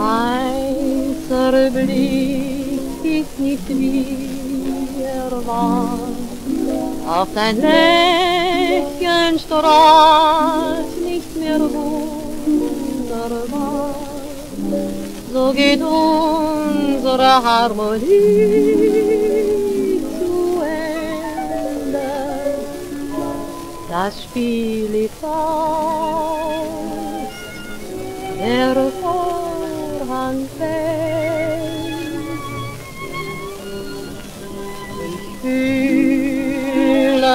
heißer Blick ist nicht wie er war. Auf dein Lächeln strahlt nicht mehr wunderbar. So geht unsere Harmonie zu Ende. Das Spiel ist aus, fühle,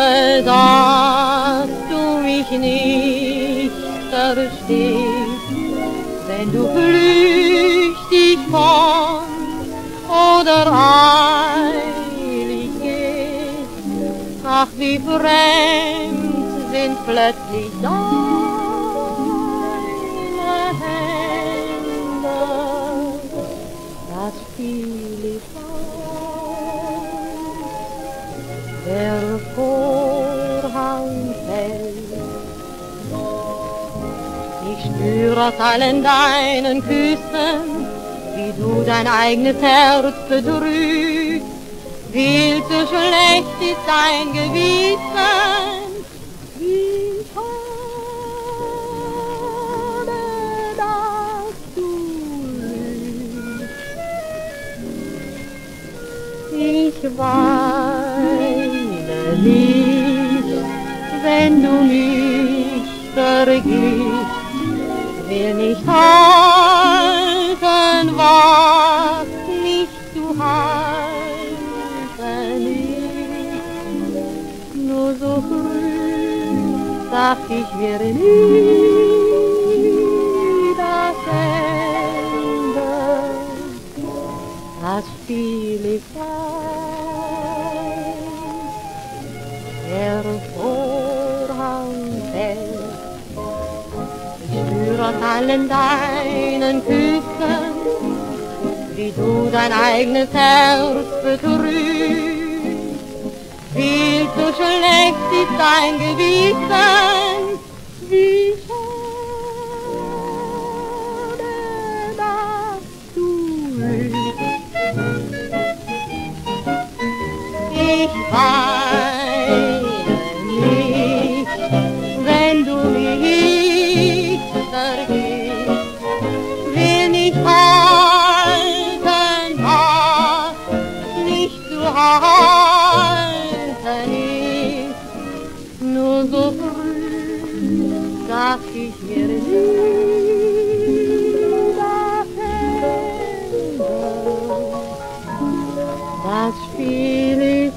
dass du mich nicht verstehst, wenn du flüchtig kommst oder eilig gehst. Ach, wie fremd sind plötzlich deine der Vorhang fällt. Ich spüre aus allen deinen Küssen, wie du dein eigenes Herz bedrückst. Viel zu schlecht ist dein Gewissen. Wie schade, dass du lügst. Ich weine nicht, wenn du mich vergisst will nicht halten, was nicht zu halten ist. Nur so früh dacht ich mir aus allen deinen Küssen, wie du dein eigenes Herz betrügst. Viel zu schlecht ist dein Gewissen, wie schade, dass du lügst. Ich weine nicht